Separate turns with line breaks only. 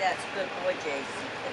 That's good boy, Jason.